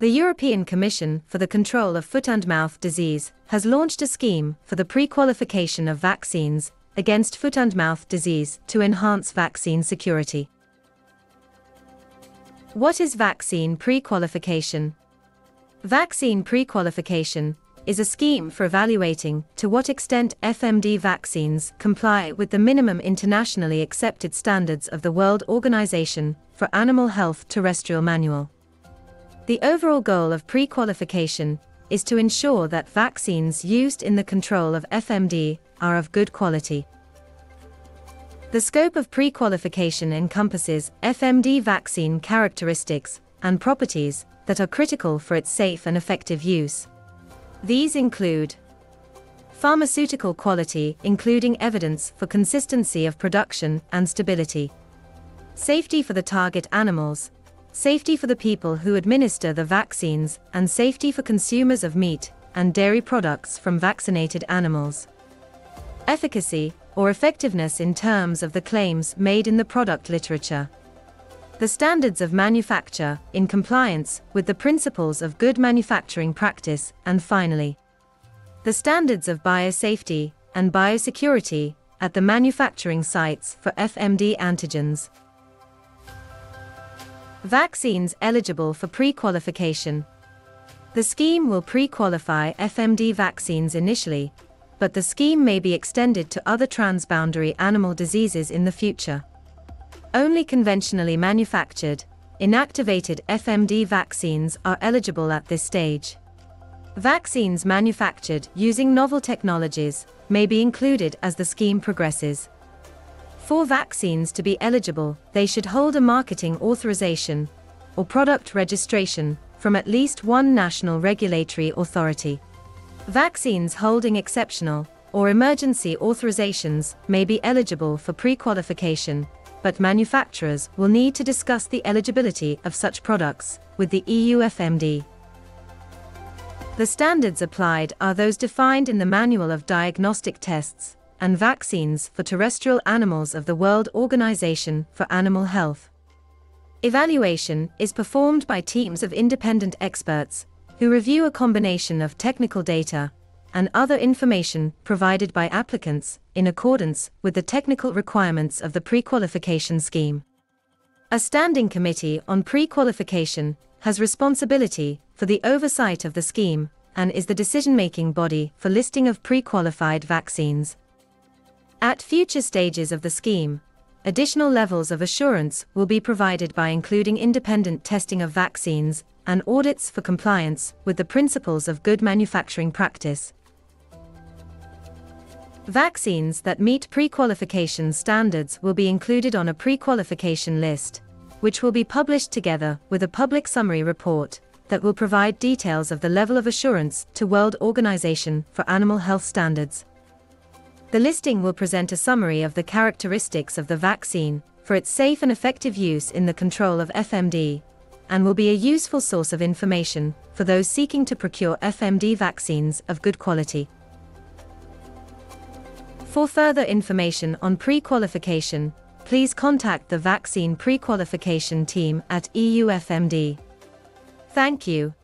The European Commission for the Control of Foot and Mouth Disease has launched a scheme for the pre-qualification of vaccines against foot and mouth disease to enhance vaccine security. What is vaccine pre-qualification? Vaccine pre-qualification is a scheme for evaluating to what extent FMD vaccines comply with the minimum internationally accepted standards of the World Organization for Animal Health Terrestrial Manual. The overall goal of pre-qualification is to ensure that vaccines used in the control of FMD are of good quality. The scope of pre-qualification encompasses FMD vaccine characteristics and properties that are critical for its safe and effective use. These include pharmaceutical quality, including evidence for consistency of production and stability, safety for the target animals, safety for the people who administer the vaccines, and safety for consumers of meat and dairy products from vaccinated animals. Efficacy, or effectiveness in terms of the claims made in the product literature. The standards of manufacture, in compliance with the principles of good manufacturing practice, and finally, the standards of biosafety and biosecurity at the manufacturing sites for FMD antigens. Vaccines eligible for pre qualification. The scheme will pre qualify FMD vaccines initially, but the scheme may be extended to other transboundary animal diseases in the future. Only conventionally manufactured, inactivated FMD vaccines are eligible at this stage. Vaccines manufactured using novel technologies may be included as the scheme progresses. For vaccines to be eligible, they should hold a marketing authorization or product registration from at least one national regulatory authority. Vaccines holding exceptional or emergency authorizations may be eligible for pre qualification but manufacturers will need to discuss the eligibility of such products with the EU FMD. The standards applied are those defined in the Manual of Diagnostic Tests and Vaccines for Terrestrial Animals of the World Organization for Animal Health. Evaluation is performed by teams of independent experts who review a combination of technical data and other information provided by applicants in accordance with the technical requirements of the pre-qualification scheme. A standing committee on pre-qualification has responsibility for the oversight of the scheme and is the decision-making body for listing of pre-qualified vaccines. At future stages of the scheme, additional levels of assurance will be provided by including independent testing of vaccines and audits for compliance with the principles of good manufacturing practice. Vaccines that meet pre-qualification standards will be included on a pre-qualification list, which will be published together with a public summary report that will provide details of the level of assurance to World Organization for Animal Health standards. The listing will present a summary of the characteristics of the vaccine for its safe and effective use in the control of FMD, and will be a useful source of information for those seeking to procure FMD vaccines of good quality. For further information on pre-qualification, please contact the Vaccine Pre-Qualification team at EUFMD. Thank you.